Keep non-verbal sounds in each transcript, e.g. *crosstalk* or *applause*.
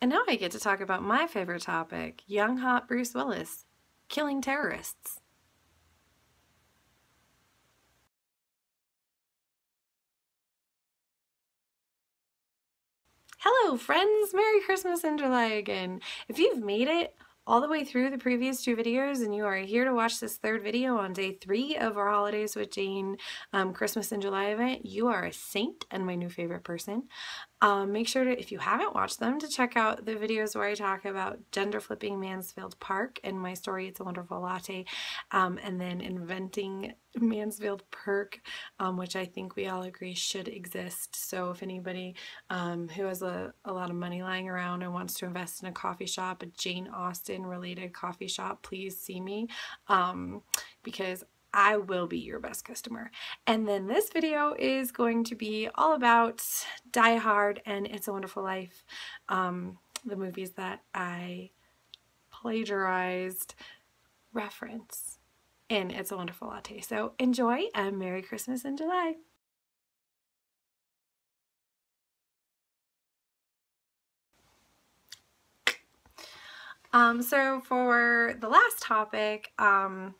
And now I get to talk about my favorite topic, young hot Bruce Willis, killing terrorists. Hello friends! Merry Christmas in July again! If you've made it all the way through the previous two videos and you are here to watch this third video on day three of our Holidays with Jane um, Christmas in July event, you are a saint and my new favorite person. Um, make sure to, if you haven't watched them, to check out the videos where I talk about gender flipping Mansfield Park and my story It's a Wonderful Latte um, and then inventing Mansfield Perk, um, which I think we all agree should exist. So if anybody um, who has a, a lot of money lying around and wants to invest in a coffee shop, a Jane Austen related coffee shop, please see me um, because I will be your best customer. And then this video is going to be all about Die Hard and It's a Wonderful Life, um, the movies that I plagiarized reference in It's a Wonderful Latte. So enjoy and Merry Christmas in July. Um, so for the last topic, um,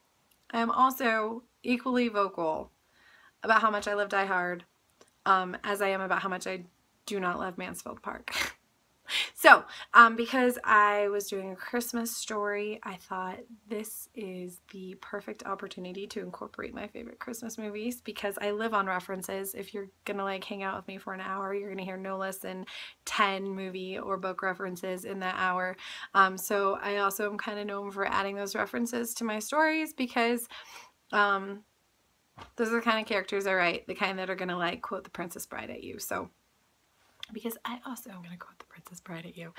I am also equally vocal about how much I love Die Hard um, as I am about how much I do not love Mansfield Park. *laughs* so, um, because I was doing a Christmas story, I thought this is the perfect opportunity to incorporate my favorite Christmas movies because I live on references. If you're gonna like hang out with me for an hour, you're gonna hear no less than 10 movie or book references in that hour. Um, so I also am kind of known for adding those references to my stories because um, those are the kind of characters I write, the kind that are gonna like quote the Princess Bride at you. So because I also am to quote the Princess Bride at you.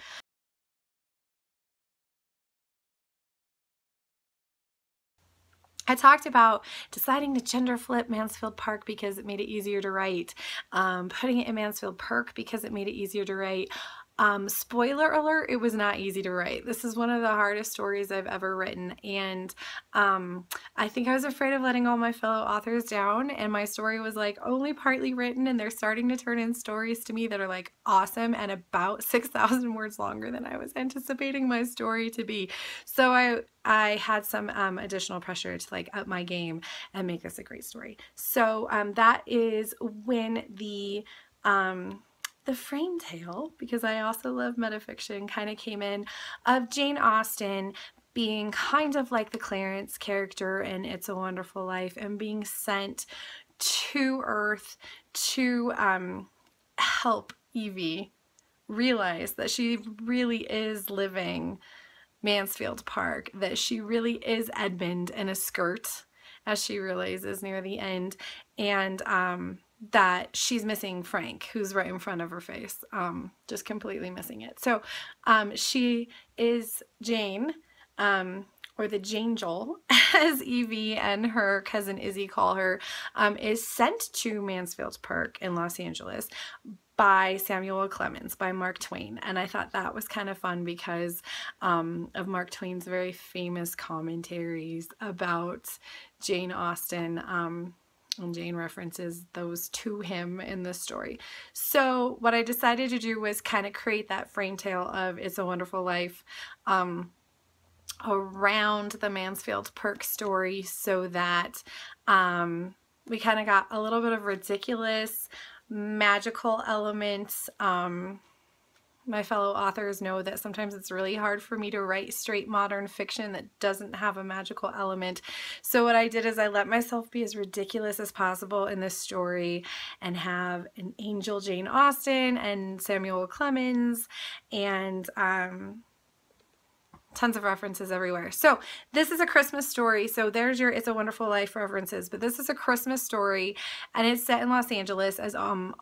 I talked about deciding to gender flip Mansfield Park because it made it easier to write, um, putting it in Mansfield Perk because it made it easier to write, um, spoiler alert, it was not easy to write. This is one of the hardest stories I've ever written and um, I think I was afraid of letting all my fellow authors down and my story was like only partly written and they're starting to turn in stories to me that are like awesome and about *laughs* 6,000 words longer than I was anticipating my story to be. So I I had some um, additional pressure to like up my game and make this a great story. So um, that is when the um, the frame tale, because I also love metafiction, kind of came in of Jane Austen being kind of like the Clarence character in It's a Wonderful Life and being sent to Earth to um, help Evie realize that she really is living Mansfield Park, that she really is Edmund in a skirt, as she realizes near the end, and um, that she's missing Frank, who's right in front of her face, um, just completely missing it. So um, she is Jane, um, or the Jangel, *laughs* as Evie and her cousin Izzy call her, um, is sent to Mansfield Park in Los Angeles by Samuel Clemens, by Mark Twain. And I thought that was kind of fun because um, of Mark Twain's very famous commentaries about Jane Austen. Um, and Jane references those to him in the story. So what I decided to do was kind of create that frame tale of It's a Wonderful Life um, around the Mansfield Perk story so that um, we kind of got a little bit of ridiculous magical elements um, my fellow authors know that sometimes it's really hard for me to write straight modern fiction that doesn't have a magical element. So what I did is I let myself be as ridiculous as possible in this story and have an angel Jane Austen and Samuel Clemens and um, tons of references everywhere. So this is a Christmas story. So there's your It's a Wonderful Life references, but this is a Christmas story and it's set in Los Angeles as um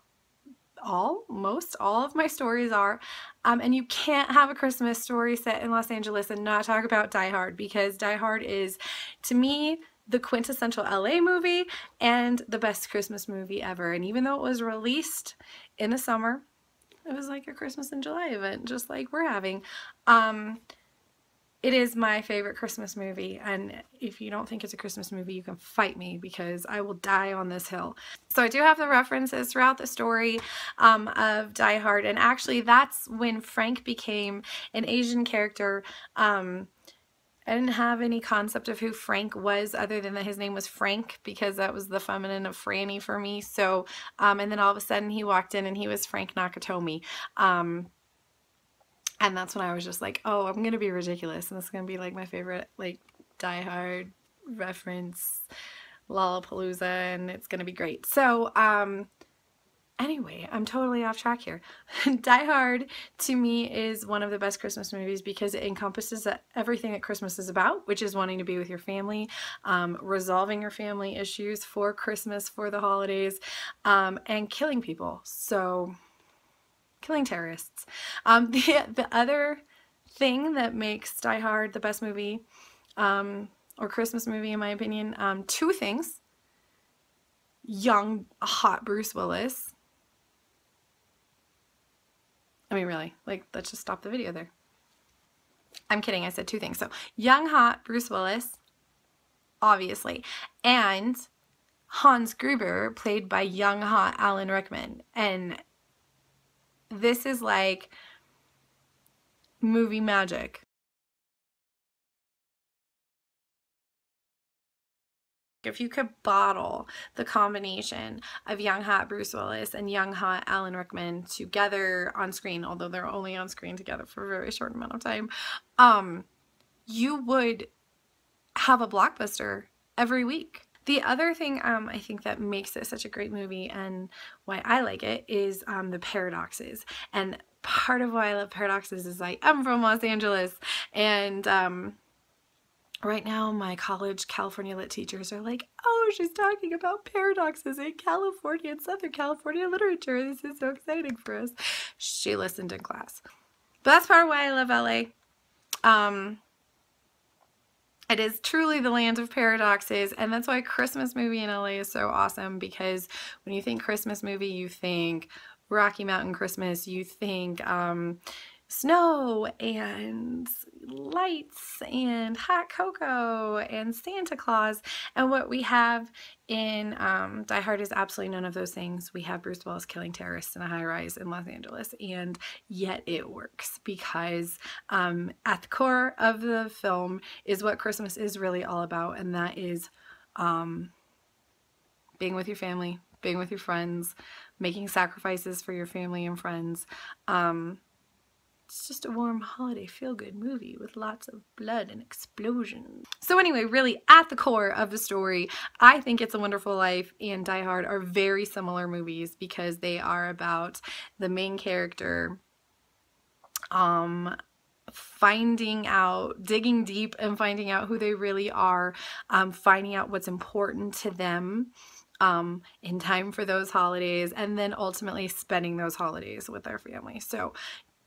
all, most all of my stories are. Um, and you can't have a Christmas story set in Los Angeles and not talk about Die Hard because Die Hard is, to me, the quintessential LA movie and the best Christmas movie ever. And even though it was released in the summer, it was like a Christmas in July event, just like we're having. Um, it is my favorite Christmas movie and if you don't think it's a Christmas movie you can fight me because I will die on this hill. So I do have the references throughout the story um, of Die Hard and actually that's when Frank became an Asian character um, I didn't have any concept of who Frank was other than that his name was Frank because that was the feminine of Franny for me. So, um, and then all of a sudden he walked in and he was Frank Nakatomi. Um, and that's when I was just like, oh, I'm going to be ridiculous. And this is going to be like my favorite, like, Die Hard reference, Lollapalooza, and it's going to be great. So, um, anyway, I'm totally off track here. *laughs* Die Hard to me is one of the best Christmas movies because it encompasses everything that Christmas is about, which is wanting to be with your family, um, resolving your family issues for Christmas, for the holidays, um, and killing people. So killing terrorists. Um, *laughs* the, the other thing that makes Die Hard the best movie um, or Christmas movie in my opinion, um, two things. Young, hot Bruce Willis. I mean, really, like, let's just stop the video there. I'm kidding, I said two things. So, young, hot Bruce Willis, obviously, and Hans Gruber, played by young, hot Alan Rickman. And this is like movie magic. If you could bottle the combination of young hot Bruce Willis and young hot Alan Rickman together on screen, although they're only on screen together for a very short amount of time, um, you would have a blockbuster every week. The other thing um, I think that makes it such a great movie and why I like it is um, the paradoxes. And part of why I love paradoxes is I am from Los Angeles and um, right now my college California lit teachers are like, oh, she's talking about paradoxes in California and Southern California literature. This is so exciting for us. She listened in class. But that's part of why I love LA. Um, it is truly the land of paradoxes, and that's why Christmas movie in LA is so awesome because when you think Christmas movie, you think Rocky Mountain Christmas, you think um, snow and lights and hot cocoa and Santa Claus. And what we have in um, Die Hard is absolutely none of those things. We have Bruce Willis killing terrorists in a high rise in Los Angeles, and yet it works because um, at the core of the film is what Christmas is really all about, and that is um, being with your family, being with your friends, making sacrifices for your family and friends. Um, it's just a warm holiday feel-good movie with lots of blood and explosions. So anyway, really at the core of the story, I think It's a Wonderful Life and Die Hard are very similar movies because they are about the main character um, finding out, digging deep and finding out who they really are, um, finding out what's important to them um, in time for those holidays, and then ultimately spending those holidays with their family. So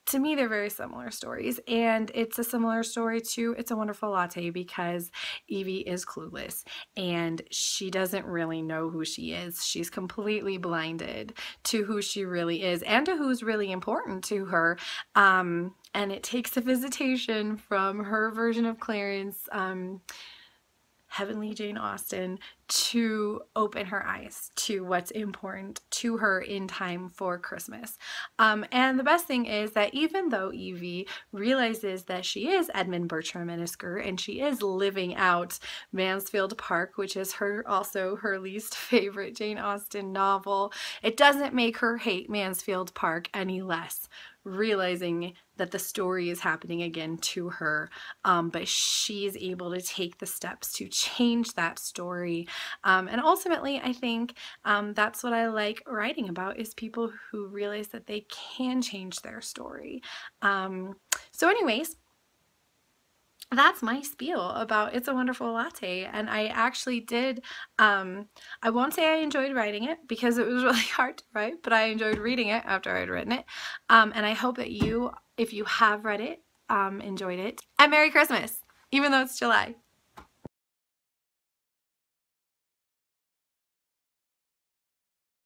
to me, they're very similar stories. And it's a similar story to It's a Wonderful Latte because Evie is clueless and she doesn't really know who she is. She's completely blinded to who she really is and to who's really important to her. Um, and it takes a visitation from her version of Clarence. Um, Heavenly Jane Austen to open her eyes to what's important to her in time for Christmas. Um, and the best thing is that even though Evie realizes that she is Edmund Bertram Minisker and she is living out Mansfield Park, which is her also her least *laughs* favorite Jane Austen novel, it doesn't make her hate Mansfield Park any less realizing that the story is happening again to her, um, but she's able to take the steps to change that story. Um, and ultimately, I think um, that's what I like writing about is people who realize that they can change their story. Um, so anyways, that's my spiel about It's a Wonderful Latte. And I actually did, um, I won't say I enjoyed writing it because it was *laughs* really hard to write, but I enjoyed reading it after I'd written it. Um, and I hope that you, if you have read it, um, enjoyed it. And Merry Christmas, even though it's July.